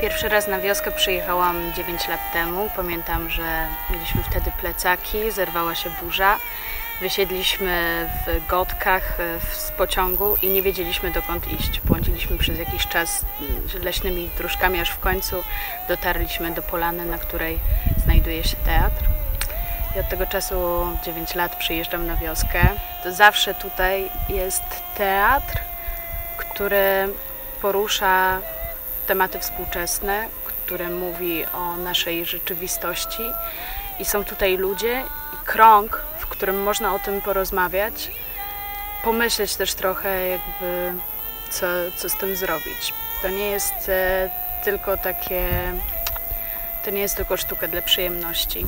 Pierwszy raz na wioskę przyjechałam 9 lat temu. Pamiętam, że mieliśmy wtedy plecaki, zerwała się burza. Wysiedliśmy w Gotkach e, z pociągu i nie wiedzieliśmy dokąd iść. Błądziliśmy przez jakiś czas mm, leśnymi dróżkami, aż w końcu dotarliśmy do polany, na której znajduje się teatr. I od tego czasu 9 lat przyjeżdżam na wioskę. To zawsze tutaj jest teatr, który porusza tematy współczesne, który mówi o naszej rzeczywistości. I są tutaj ludzie i krąg, w którym można o tym porozmawiać, pomyśleć też trochę, jakby co, co z tym zrobić. To nie jest e, tylko takie, to nie jest tylko sztuka dla przyjemności.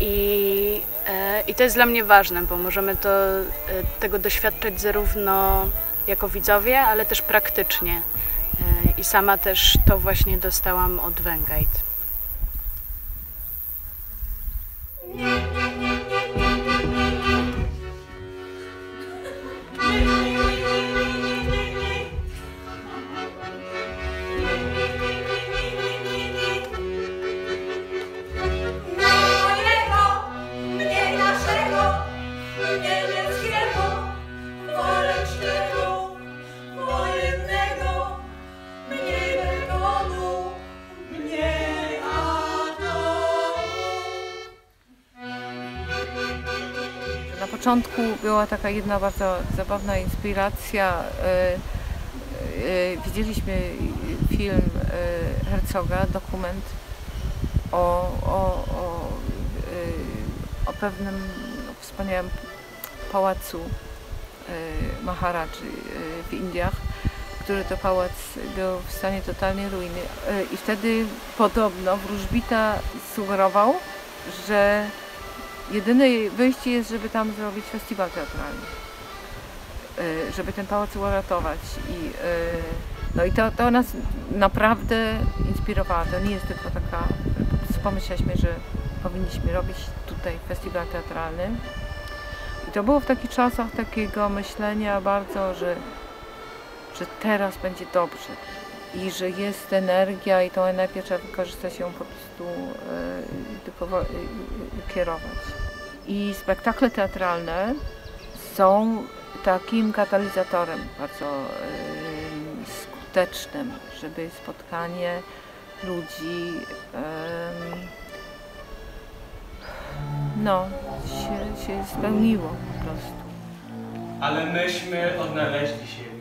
I, e, I to jest dla mnie ważne, bo możemy to, e, tego doświadczać zarówno jako widzowie, ale też praktycznie. I sama też to właśnie dostałam od Wengate. Początku była taka jedna bardzo zabawna inspiracja. E, e, Widzieliśmy film e, Herzoga, dokument o, o, o, o pewnym wspaniałym pałacu Maharadży w Indiach, który to pałac był w stanie totalnej ruiny. I wtedy podobno wróżbita sugerował, że Jedyne wyjście jest, żeby tam zrobić festiwal teatralny. Y, Żeby ten pałac uratować. I, y, no i to, to nas naprawdę inspirowało. To nie jest tylko taka. Prostu pomyśleliśmy, że powinniśmy robić tutaj festiwal teatralny. I to było w takich czasach takiego myślenia bardzo, że, że teraz będzie dobrze. I że jest energia i tą energię trzeba wykorzystać ją po prostu y, typowo y, y, kierować. I spektakle teatralne są takim katalizatorem bardzo skutecznym, żeby spotkanie ludzi no, się, się spełniło po prostu. ale myśmy odnaleźli.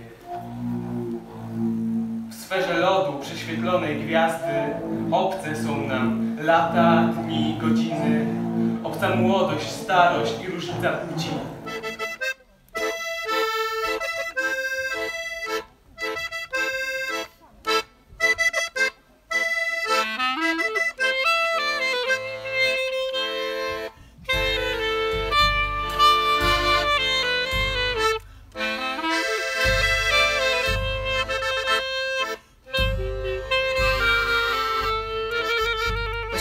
Sferze lodu prześwietlonej gwiazdy obce są nam lata, dni, godziny, obca młodość, starość i różnica płci.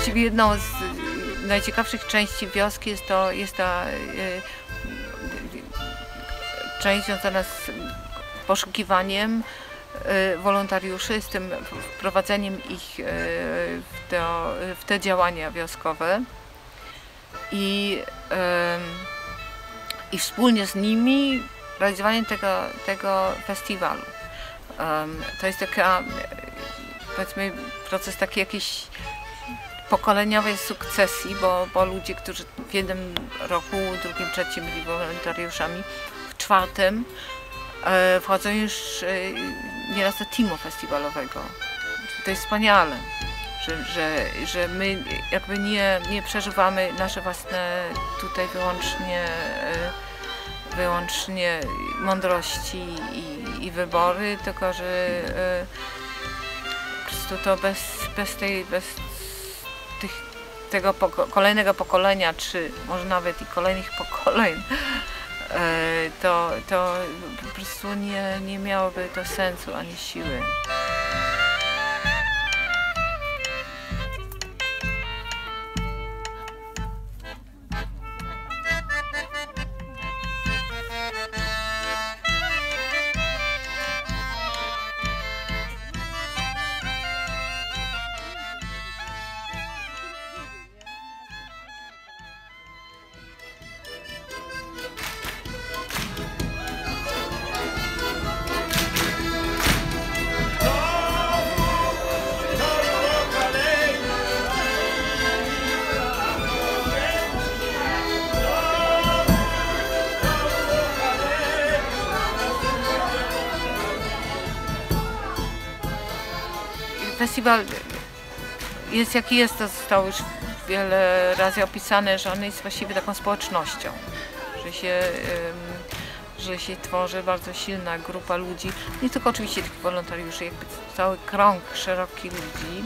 Właściwie jedną z najciekawszych części wioski jest to jest ta y, część związana z poszukiwaniem y, wolontariuszy, z tym wprowadzeniem ich y, w, to, w te działania wioskowe i, i wspólnie z nimi realizowaniem tego, tego festiwalu. To jest taka, powiedzmy, proces taki jakiś pokoleniowej sukcesji, bo, bo ludzie, którzy w jednym roku, drugim, trzecim byli wolontariuszami, w czwartym e, wchodzą już e, nieraz do teamu festiwalowego. To jest wspaniale, że, że, że my jakby nie, nie przeżywamy nasze własne tutaj wyłącznie e, wyłącznie mądrości i, i wybory, tylko że e, po prostu to bez, bez tej, bez tych, tego poko- kolejnego pokolenia, czy może nawet i kolejnych pokoleń, e, to, to po prostu nie, nie miałoby to sensu ani siły. Festiwal jest jaki jest, to zostało już wiele razy opisane, że on jest właściwie taką społecznością, że się, że się tworzy bardzo silna grupa ludzi, nie tylko oczywiście tych wolontariuszy, jakby cały krąg szeroki ludzi,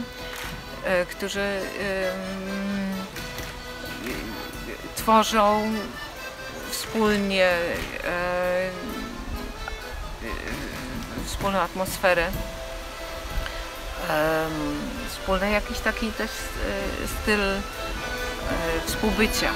e, którzy tworzą wspólnie e, e, wspólną atmosferę em, wspólny jakiś taki też e, styl e, współbycia.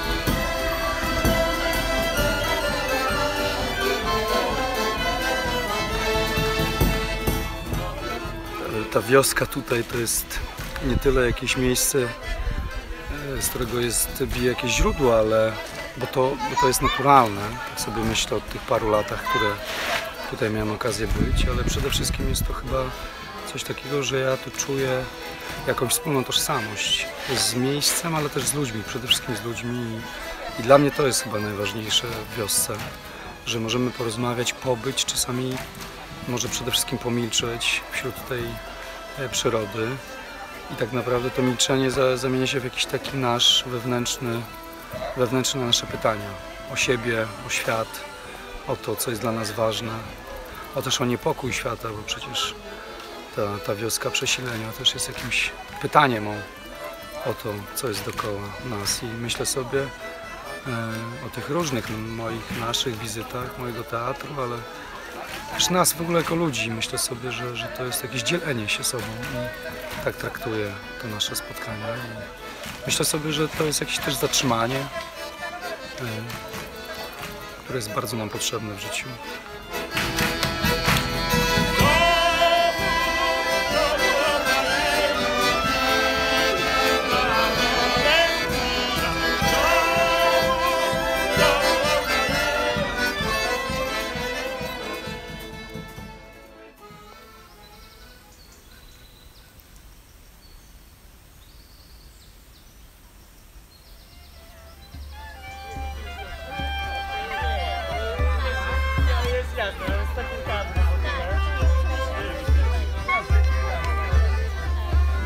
ta wioska tutaj to jest nie tyle jakieś miejsce, e, z którego jest, bije jakieś źródło, ale bo to, bo to jest naturalne. Tak sobie myślę o tych paru latach, które tutaj miałem okazję być, ale przede wszystkim jest to chyba coś takiego, że ja tu czuję jakąś wspólną tożsamość z miejscem, ale też z ludźmi, przede wszystkim z ludźmi. I, dla mnie to jest chyba najważniejsze w wiosce, że możemy porozmawiać, pobyć, czasami może przede wszystkim pomilczeć wśród tej e, przyrody. I tak naprawdę to milczenie za, zamienia się w jakiś taki nasz wewnętrzny, wewnętrzne nasze pytania o siebie, o świat, o to, co jest dla nas ważne, o też o niepokój świata, bo przecież ta, ta wioska przesilenia też jest jakimś pytaniem o, o to, co jest dookoła nas i myślę sobie e, o tych różnych moich, naszych wizytach, mojego teatru, ale też nas w ogóle jako ludzi. Myślę sobie, że, że to jest jakieś dzielenie się sobą i tak traktuję to nasze spotkania. I myślę sobie, że to jest jakieś też zatrzymanie, y, które jest bardzo nam potrzebne w życiu.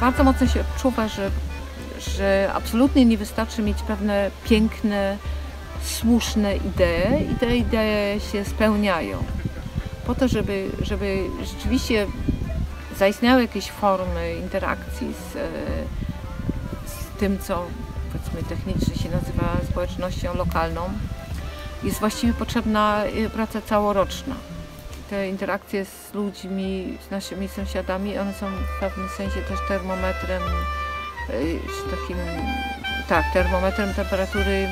Bardzo mocno się odczuwa, że, że absolutnie nie wystarczy mieć pewne piękne, słuszne idee i te idee się spełniają. Po to, żeby, żeby rzeczywiście zaistniały jakieś formy interakcji z, z tym, co powiedzmy technicznie się nazywa społecznością lokalną, jest właściwie potrzebna e, praca całoroczna. Te interakcje z ludźmi, z naszymi sąsiadami, one są w pewnym sensie też termometrem, czy takim, tak, termometrem temperatury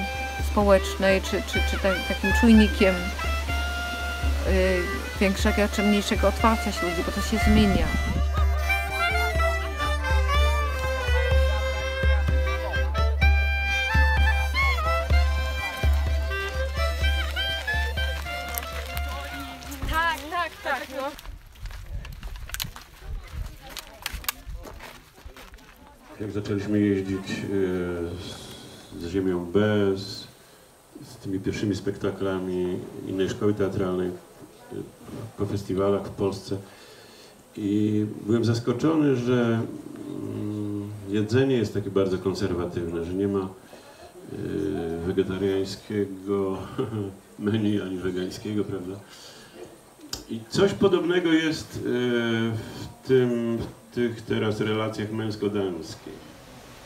społecznej, czy, czy, czy ta, takim czujnikiem y, większego czy mniejszego otwarcia się ludzi, bo to się zmienia. Zaczęliśmy jeździć e, z- z Ziemią bez, z tymi pierwszymi spektaklami innej szkoły teatralnej e, po festiwalach w Polsce i byłem zaskoczony, że mm, jedzenie jest takie bardzo konserwatywne, że nie ma e, wegetariańskiego menu ani wegańskiego, prawda? I coś podobnego jest w tym, tych teraz relacjach męsko-damskich.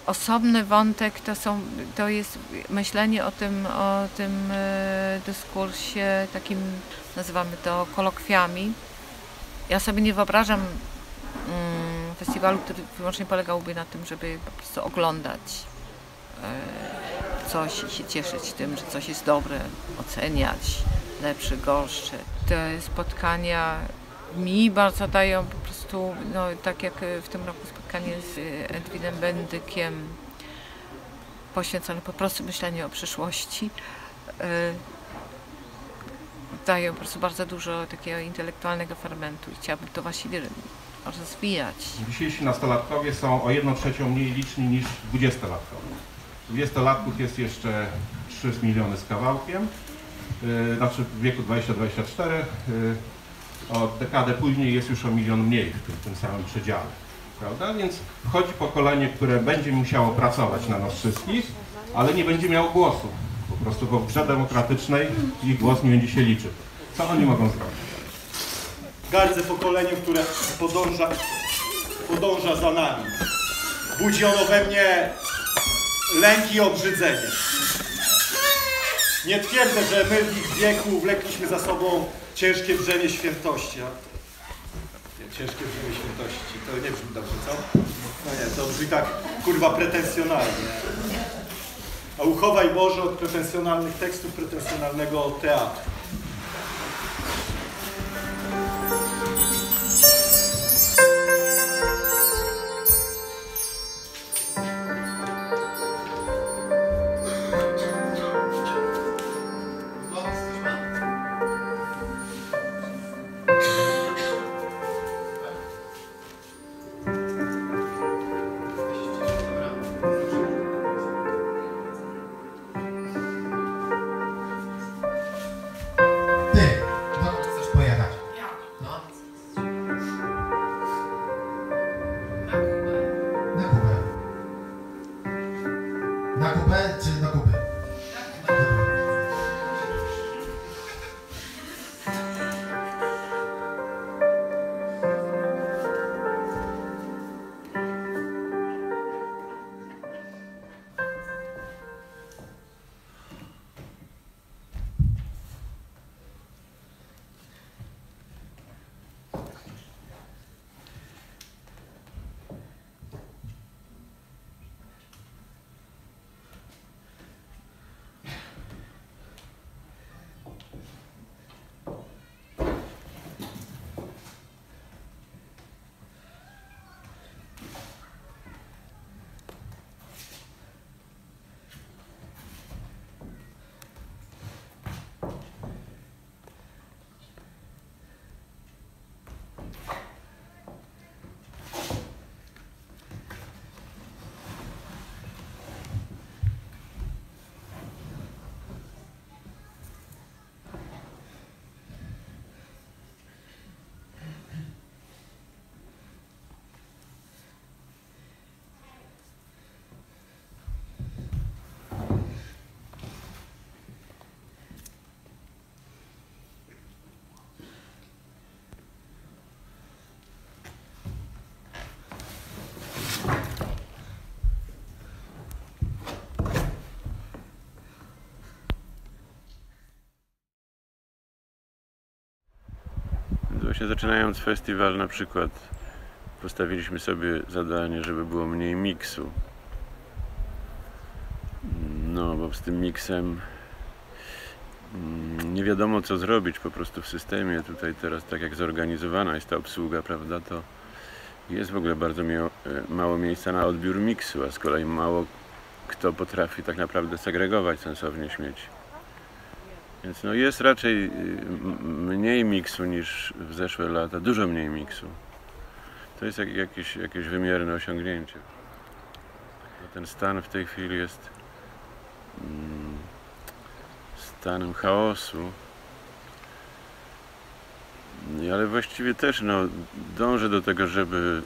Osobny wątek to, są, to jest myślenie o tym, o tym e, dyskursie, takim nazywamy to kolokwiami. Ja sobie nie wyobrażam mm, festiwalu, który wyłącznie polegałby na tym, żeby po prostu oglądać e, coś i się cieszyć tym, że coś jest dobre, oceniać lepsze, gorsze. Te spotkania mi bardzo dają po prostu, no, tak jak e, w tym roku spotkanie z e, Edwinem Bendykiem, poświęcone po prostu myśleniu o przyszłości, e, dają po prostu bardzo dużo takiego intelektualnego fermentu i chciałabym to właściwie rozwijać. Dzisiejsi nastolatkowie są o 1 trzecią mniej liczni niż dwudziestolatkowie. Dwudziestolatków jest jeszcze 3 miliony z kawałkiem, znaczy w wieku 20-24. Yy, o dekadę później jest już o milion mniej w tym, tym samym przedziale. prawda? Więc wchodzi pokolenie, które będzie musiało pracować na nas wszystkich, ale nie będzie miało głosu. Po prostu, w grze demokratycznej ich głos nie będzie się liczył. Co oni mogą zrobić? Gardzę pokoleniem, które podąża, podąża za nami. Budzi ono we mnie lęk i obrzydzenie. Nie twierdzę, że my w ich wieku wlekliśmy za sobą ciężkie brzemię świętości. ciężkie brzemię świętości, to nie brzmi dobrze, co? No nie, to brzmi tak kurwa pretensjonalnie. A uchowaj Boże od pretensjonalnych tekstów, pretensjonalnego teatru. Właśnie zaczynając festiwal na przykład postawiliśmy sobie zadanie, żeby było mniej miksu. No, bo z tym miksem mm, nie wiadomo co zrobić po prostu w systemie. Tutaj teraz tak jak zorganizowana jest ta obsługa, prawda, to jest w ogóle bardzo e, mało miejsca na odbiór miksu, a z kolei mało kto potrafi tak naprawdę segregować sensownie śmieci. Więc no jest raczej y, mniej miksu niż w zeszłe lata, dużo mniej miksu. To jest jak, jakieś, jakieś wymierne osiągnięcie. No Ten stan w tej chwili jest mm, stanem chaosu. I Ale właściwie też no, dążę do tego, żeby mm,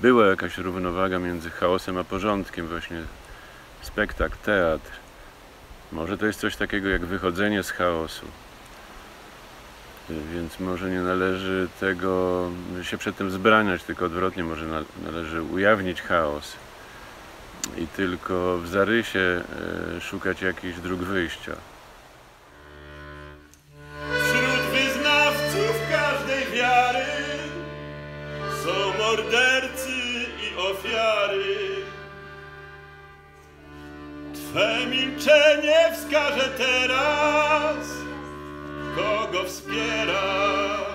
była jakaś równowaga między chaosem a porządkiem, właśnie spektakl, teatr. Może to jest coś takiego jak wychodzenie z chaosu. Więc może nie należy tego się przed tym zbraniać, tylko odwrotnie, może na- należy ujawnić chaos i tylko w zarysie e, szukać jakichś dróg wyjścia. Wśród wyznawców każdej wiary są mordercy i ofiary. Twe milczenie wskaże teraz, kogo wspiera.